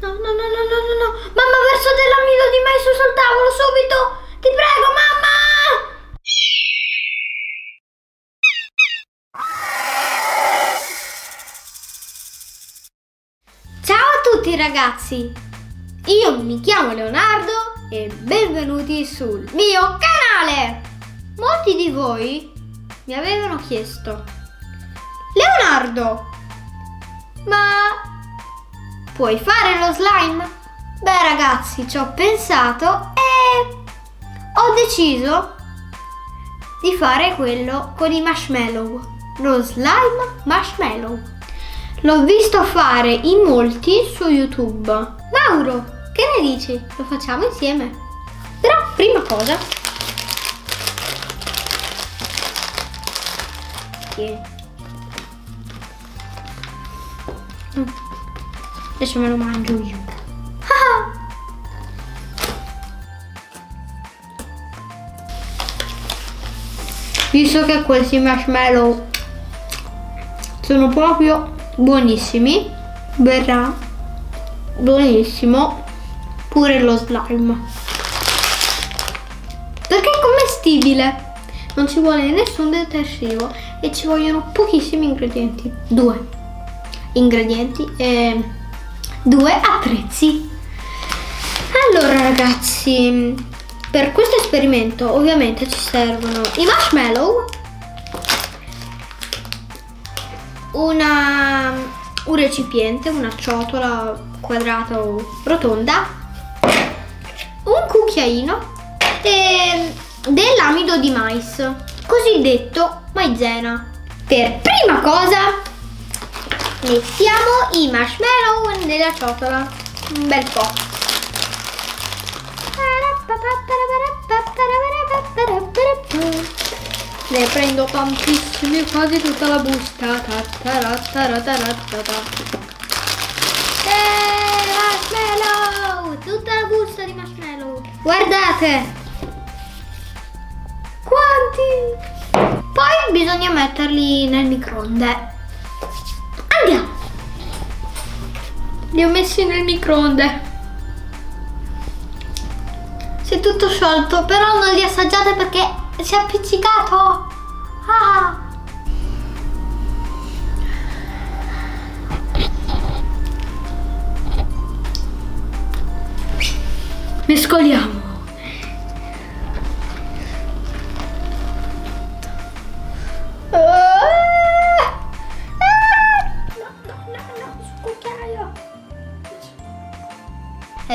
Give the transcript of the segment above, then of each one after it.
No, no, no, no, no, no, no. Mamma, verso dell'amido di mais sul tavolo, subito! Ti prego, mamma! Ciao a tutti ragazzi! Io mi chiamo Leonardo e benvenuti sul mio canale! Molti di voi mi avevano chiesto Leonardo, ma puoi fare lo slime? Beh ragazzi, ci ho pensato e ho deciso di fare quello con i marshmallow, lo slime marshmallow. L'ho visto fare in molti su YouTube. Mauro, che ne dici? Lo facciamo insieme. Però, prima cosa... Tieni. Mm. Adesso me lo mangio io. Visto che questi marshmallow sono proprio buonissimi, verrà buonissimo pure lo slime. Perché è commestibile. Non ci vuole nessun detersivo e ci vogliono pochissimi ingredienti. Due ingredienti e due attrezzi. Allora ragazzi, per questo esperimento ovviamente ci servono i marshmallow, una, un recipiente, una ciotola quadrata o rotonda, un cucchiaino e dell'amido di mais, cosiddetto maizena. Per prima cosa mettiamo i marshmallow nella ciotola, un bel po'. Ne prendo tantissimi, quasi tutta la busta. Eh, marshmallow! Tutta la busta di marshmallow. Guardate! Quanti! Poi bisogna metterli nel microonde. Li ho messi nel microonde. Si è tutto sciolto, però non li assaggiate perché si è appiccicato. Ah! Mescoliamo.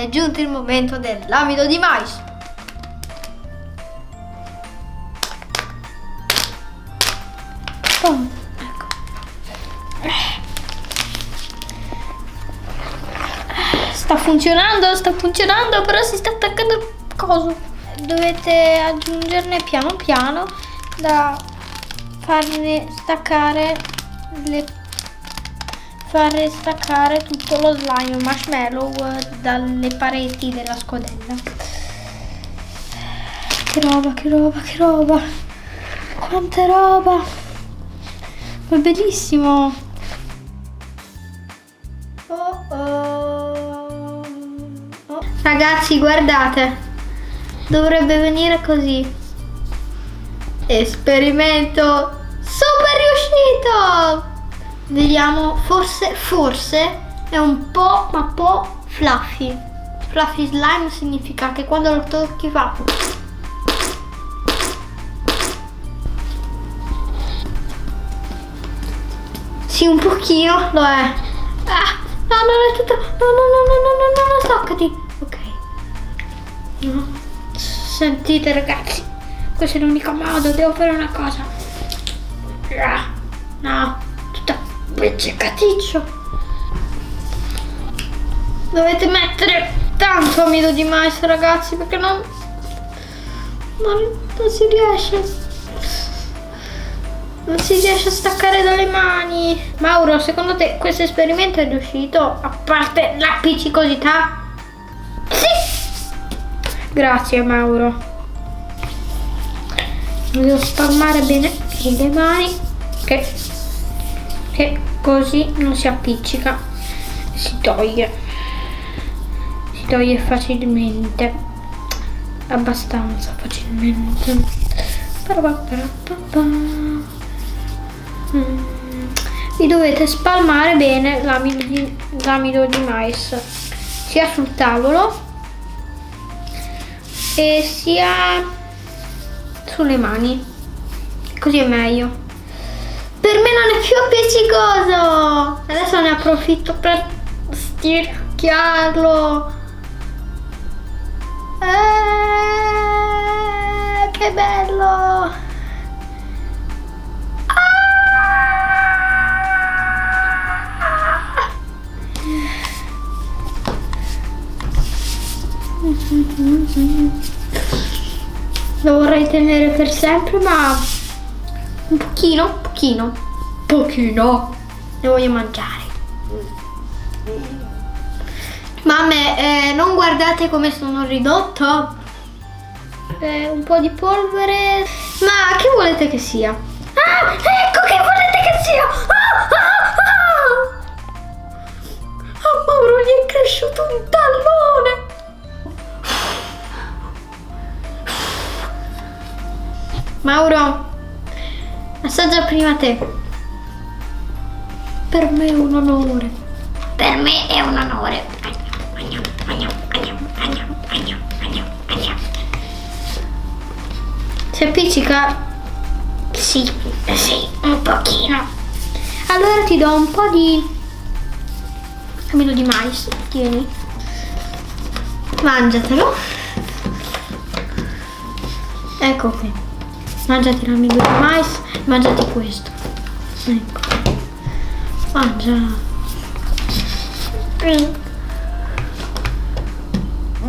È giunto il momento dell'amido di mais. Ecco. Sta funzionando, sta funzionando, però si sta attaccando il coso. Dovete aggiungerne piano piano da farne staccare le fare staccare tutto lo slime marshmallow dalle pareti della scodella. Che roba, che roba, che roba. Quanta roba. Ma bellissimo. Oh oh. oh. Ragazzi, guardate. Dovrebbe venire così. Esperimento super riuscito! Vediamo, forse, forse è un po', ma po' fluffy. Fluffy slime significa che quando lo tocchi fa... Sì, un pochino lo è. Ah, no, non è tutto... No, no, no, no, no, no, no, stoccati. Ok. No. Sentite ragazzi, questo è l'unico modo, devo fare una cosa. Ah, no, tutta pizzicaticcio. Dovete mettere tanto amido di mais ragazzi perché non, non, si riesce. Non si riesce a staccare dalle mani. Mauro, secondo te questo esperimento è riuscito? A parte l'appiccicosità? Sì! Grazie Mauro. Devo spalmare bene le mani che, che così non si appiccica e si toglie. si toglie facilmente. Abbastanza facilmente. Mm. Vi dovete spalmare bene l'amido di, di mais sia sul tavolo e sia sulle mani. Così è meglio. Per me non è più appiccicoso! Adesso ne approfitto per stirchiarlo. Eh, che bello! Lo vorrei tenere per sempre, ma un pochino, pochino, pochino ne voglio mangiare. Mamme, eh, non guardate come sono ridotto. Eh, un po' di polvere. Ma che volete che sia? Ah, ecco che volete che sia! Ah, ah, ah! A Mauro gli è cresciuto un tallone! Mauro, assaggia prima te. Per me è un onore. Per me è un onore. Si appiccica? Sì, sì, un pochino. Allora ti do un po' di amido di mais. Tieni. Mangiatelo. Ecco qui. Mangiati l'amido di mais, mangiati questo. Ecco. Mangia.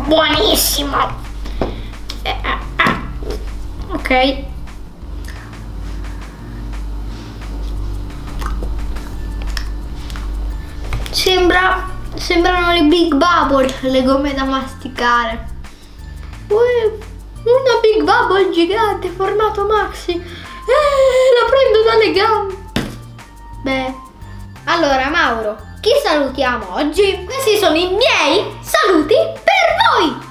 Buonissimo. Ok. Sembra, sembrano le Big Bubble, le gomme da masticare. Ui, una Big Bubble gigante formato maxi. Eh, la prendo dalle gambe. Beh, allora Mauro, chi salutiamo oggi? Questi sono i miei saluti per voi.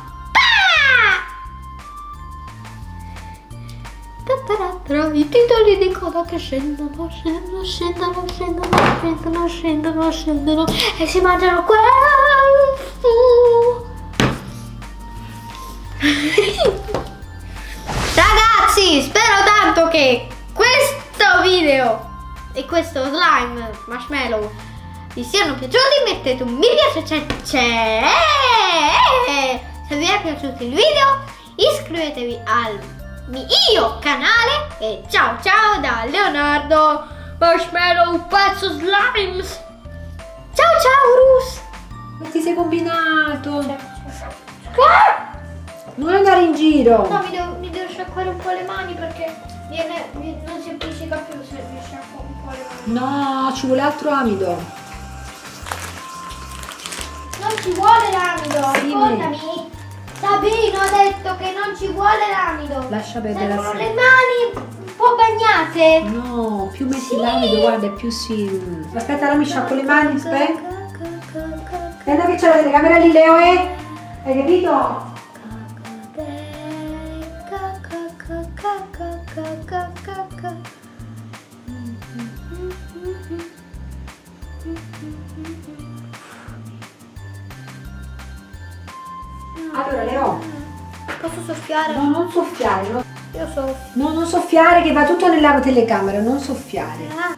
I titoli di coda che scendono, scendono, scendono, scendono, scendono, scendono, scendono e si mangiano Ragazzi, che questo video e questo slime marshmallow vi siano piaciuti. Mettete un mi piace c'è. Se vi è piaciuto il video, iscrivetevi al mio canale e ciao ciao da Leonardo Marshmallow Pazzo Slimes. Ciao ciao Rus. Che ti sei combinato? Non andare in giro. No, mi devo, mi devo sciacquare un po' le mani perché viene, non si appiccica più se mi sciacquo un po' le mani. No, ci vuole altro amido. Non ci vuole l'amido, Sì. ascoltami. Sabino ha detto che non ci vuole l'amido. Lascia perdere la le mani un po' bagnate. No, più metti Sì. l'amido, guarda, più si... Aspetta, ora mi sciacquo le mani, aspetta. Guarda che c'è la telecamera lì, Leo, eh? Hai capito? Allora, Leo, Posso soffiare? no, non soffiare, no, Io soffio. no, non soffiare che va tutto nella telecamera, non soffiare. Ah,